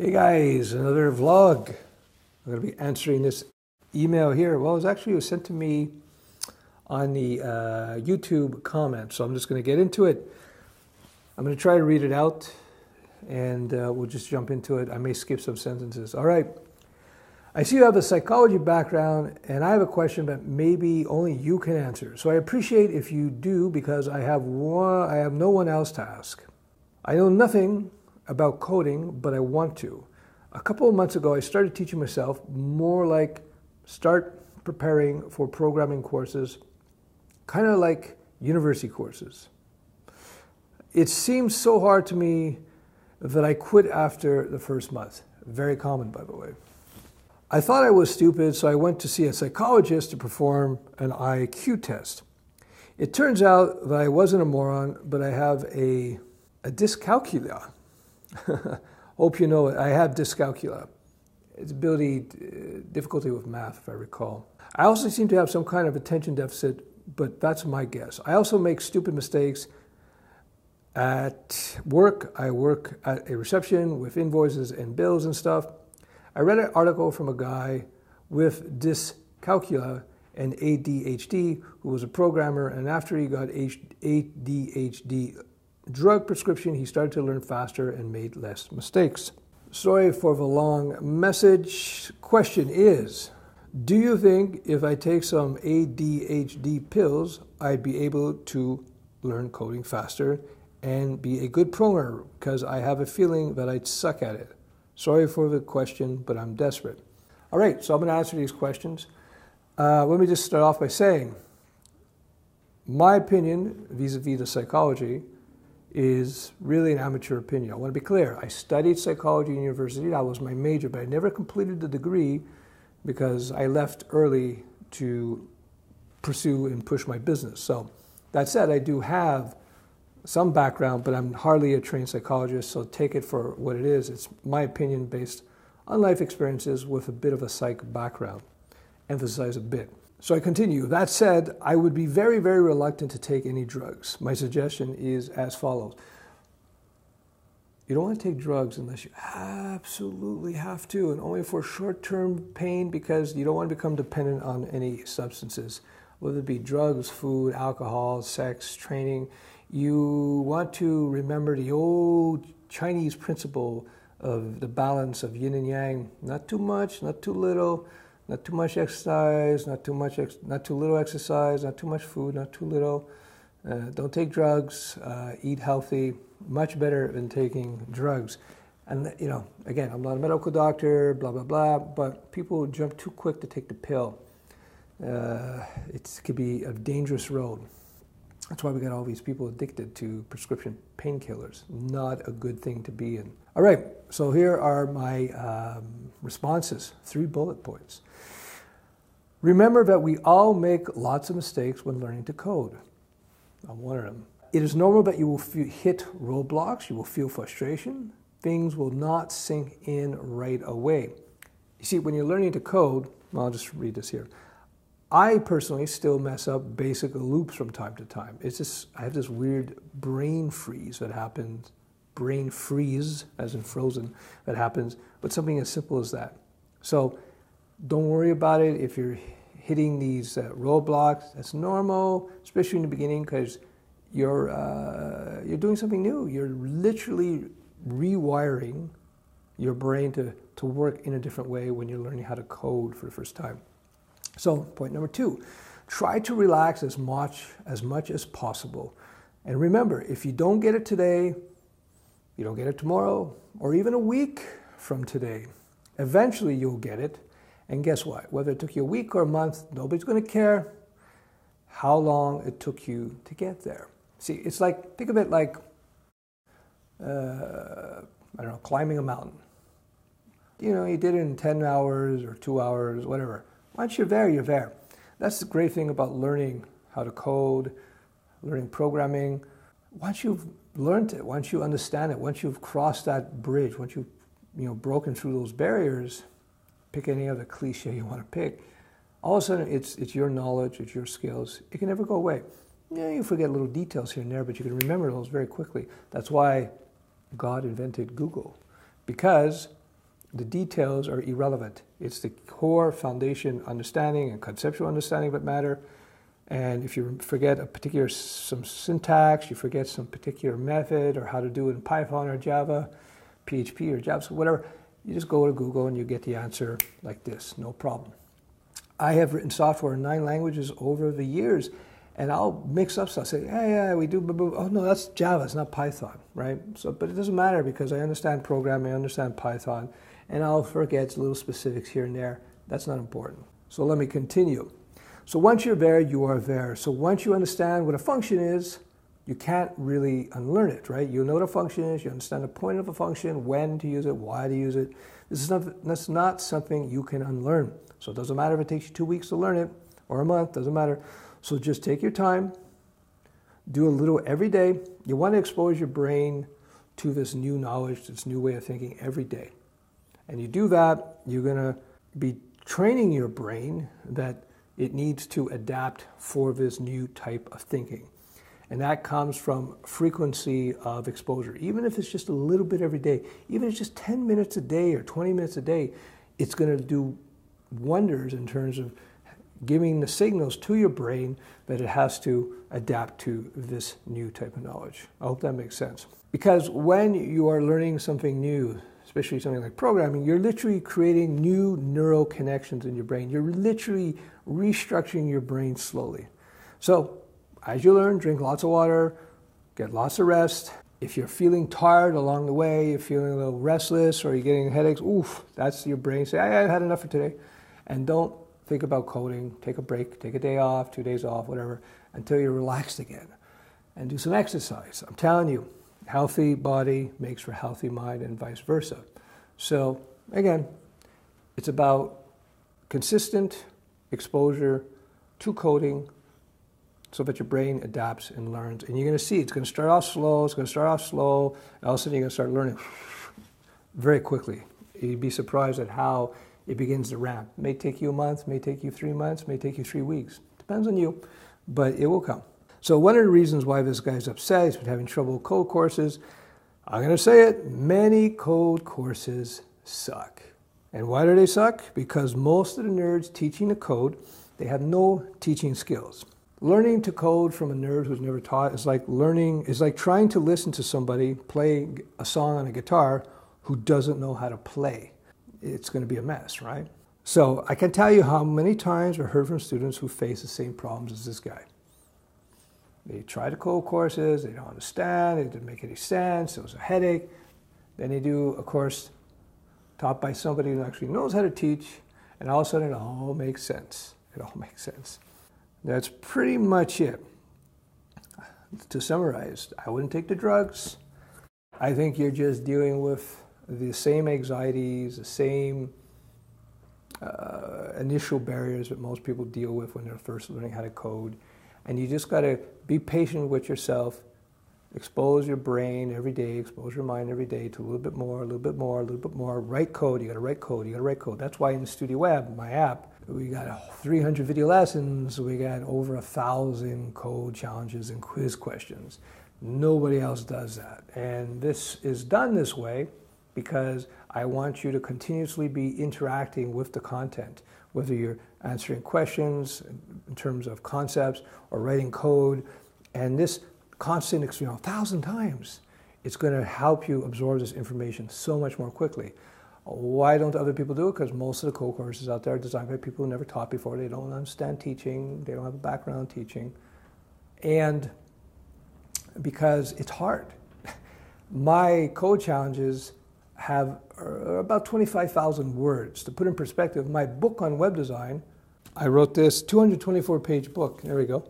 Hey guys, another vlog. I'm going to be answering this email here. Well, it was actually it was sent to me on the uh, YouTube comment, so I'm just going to get into it. I'm going to try to read it out, and uh, we'll just jump into it. I may skip some sentences. All right. I see you have a psychology background, and I have a question that maybe only you can answer. So I appreciate if you do because I have one, I have no one else to ask. I know nothing about coding, but I want to. A couple of months ago, I started teaching myself more like start preparing for programming courses, kind of like university courses. It seems so hard to me that I quit after the first month. Very common, by the way. I thought I was stupid, so I went to see a psychologist to perform an IQ test. It turns out that I wasn't a moron, but I have a, a dyscalculia. Hope you know it. I have dyscalculia. It's ability, uh, difficulty with math, if I recall. I also seem to have some kind of attention deficit, but that's my guess. I also make stupid mistakes. At work, I work at a reception with invoices and bills and stuff. I read an article from a guy with dyscalculia and ADHD who was a programmer, and after he got ADHD drug prescription, he started to learn faster and made less mistakes. Sorry for the long message. Question is Do you think if I take some ADHD pills, I'd be able to learn coding faster and be a good programmer? Because I have a feeling that I'd suck at it. Sorry for the question, but I'm desperate. All right, so I'm going to answer these questions. Uh, let me just start off by saying my opinion vis a vis the psychology is really an amateur opinion. I want to be clear. I studied psychology in university, that was my major, but I never completed the degree because I left early to pursue and push my business. So, that said, I do have some background, but I'm hardly a trained psychologist, so take it for what it is. It's my opinion based on life experiences with a bit of a psych background. Emphasize a bit. So I continue. That said, I would be very, very reluctant to take any drugs. My suggestion is as follows. You don't want to take drugs unless you absolutely have to, and only for short term pain because you don't want to become dependent on any substances, whether it be drugs, food, alcohol, sex, training you want to remember the old Chinese principle of the balance of yin and yang. Not too much, not too little, not too much exercise, not too much, ex- not too little exercise, not too much food, not too little. Uh, don't take drugs. Uh, eat healthy. Much better than taking drugs. And you know, again, I'm not a medical doctor, blah blah blah. But people jump too quick to take the pill. Uh, it could be a dangerous road. That's why we got all these people addicted to prescription painkillers. Not a good thing to be in. All right, so here are my um, responses three bullet points. Remember that we all make lots of mistakes when learning to code. I'm one of them. It is normal that you will hit roadblocks, you will feel frustration, things will not sink in right away. You see, when you're learning to code, well, I'll just read this here. I personally still mess up basic loops from time to time. It's just I have this weird brain freeze that happens, brain freeze as in frozen that happens, but something as simple as that. So don't worry about it if you're hitting these uh, roadblocks. That's normal, especially in the beginning because you're uh, you're doing something new. You're literally rewiring your brain to, to work in a different way when you're learning how to code for the first time. So, point number two, try to relax as much as much as possible. And remember, if you don't get it today, you don't get it tomorrow, or even a week from today. Eventually, you'll get it. And guess what? Whether it took you a week or a month, nobody's going to care how long it took you to get there. See, it's like, think of it like, uh, I don't know, climbing a mountain. You know, you did it in 10 hours or two hours, whatever. Once you're there, you're there. That's the great thing about learning how to code, learning programming. Once you've learned it, once you understand it, once you've crossed that bridge, once you've you know broken through those barriers, pick any other cliche you want to pick. All of a sudden, it's it's your knowledge, it's your skills. It can never go away. Yeah, you forget little details here and there, but you can remember those very quickly. That's why God invented Google, because The details are irrelevant. It's the core foundation understanding and conceptual understanding that matter. And if you forget a particular some syntax, you forget some particular method or how to do it in Python or Java, PHP or JavaScript, whatever, you just go to Google and you get the answer like this, no problem. I have written software in nine languages over the years, and I'll mix up stuff. Say, yeah, yeah, we do. Blah, blah. Oh no, that's Java. It's not Python, right? So, but it doesn't matter because I understand programming, I understand Python, and I'll forget little specifics here and there. That's not important. So let me continue. So once you're there, you are there. So once you understand what a function is, you can't really unlearn it, right? You know what a function is, you understand the point of a function, when to use it, why to use it. This is not, that's not something you can unlearn. So it doesn't matter if it takes you two weeks to learn it or a month, doesn't matter. So just take your time, do a little every day. You want to expose your brain to this new knowledge, this new way of thinking every day. And you do that, you're going to be training your brain that it needs to adapt for this new type of thinking. And that comes from frequency of exposure. Even if it's just a little bit every day, even if it's just 10 minutes a day or 20 minutes a day, it's going to do wonders in terms of giving the signals to your brain that it has to adapt to this new type of knowledge. I hope that makes sense. Because when you are learning something new, especially something like programming, you're literally creating new neural connections in your brain. You're literally restructuring your brain slowly. So, as you learn, drink lots of water, get lots of rest. If you're feeling tired along the way, you're feeling a little restless, or you're getting headaches, oof, that's your brain saying, I've had enough for today. And don't think about coding. Take a break, take a day off, two days off, whatever, until you're relaxed again. And do some exercise. I'm telling you, healthy body makes for healthy mind and vice versa. So, again, it's about consistent exposure to coding so that your brain adapts and learns. And you're going to see it's going to start off slow, it's going to start off slow, and all of a sudden you're going to start learning very quickly. You'd be surprised at how it begins to ramp. It may take you a month, may take you three months, may take you three weeks. Depends on you, but it will come. So one of the reasons why this guy's upset, he's been having trouble with code courses. I'm going to say it, many code courses suck. And why do they suck? Because most of the nerds teaching the code, they have no teaching skills. Learning to code from a nerd who's never taught is like learning is like trying to listen to somebody play a song on a guitar who doesn't know how to play it's going to be a mess, right? So I can tell you how many times I've heard from students who face the same problems as this guy. They try to code courses, they don't understand, it didn't make any sense, it was a headache. Then they do a course taught by somebody who actually knows how to teach, and all of a sudden it all makes sense. It all makes sense. That's pretty much it. To summarize, I wouldn't take the drugs. I think you're just dealing with the same anxieties, the same uh, initial barriers that most people deal with when they're first learning how to code. And you just got to be patient with yourself, expose your brain every day, expose your mind every day to a little bit more, a little bit more, a little bit more. Write code, you got to write code, you got to write code. That's why in Studio Web, my app, we got 300 video lessons, we got over a thousand code challenges and quiz questions. Nobody else does that. And this is done this way because I want you to continuously be interacting with the content, whether you're answering questions in terms of concepts or writing code. And this constant, you know, a thousand times, it's going to help you absorb this information so much more quickly. Why don't other people do it? Because most of the code courses out there are designed by people who never taught before. They don't understand teaching. They don't have a background in teaching. And because it's hard. My code challenges have uh, about 25,000 words. To put in perspective, my book on web design, I wrote this 224 page book. There we go.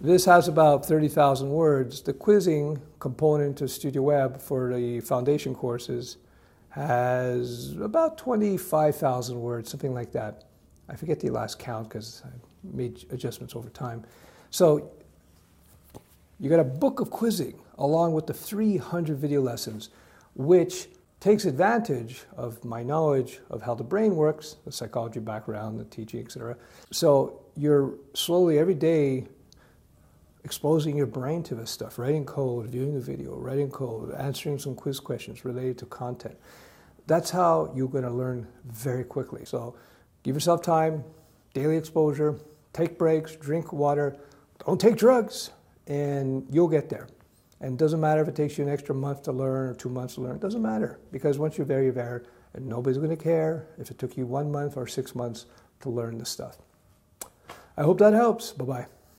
This has about 30,000 words. The quizzing component to Studio Web for the foundation courses has about 25,000 words, something like that. I forget the last count because I made adjustments over time. So you got a book of quizzing along with the 300 video lessons which takes advantage of my knowledge of how the brain works, the psychology background, the teaching, etc. So you're slowly every day exposing your brain to this stuff, writing code, viewing the video, writing code, answering some quiz questions related to content. That's how you're going to learn very quickly. So give yourself time, daily exposure, take breaks, drink water, don't take drugs, and you'll get there. And it doesn't matter if it takes you an extra month to learn or two months to learn. It doesn't matter because once you're very aware, and nobody's going to care if it took you one month or six months to learn the stuff. I hope that helps. Bye bye.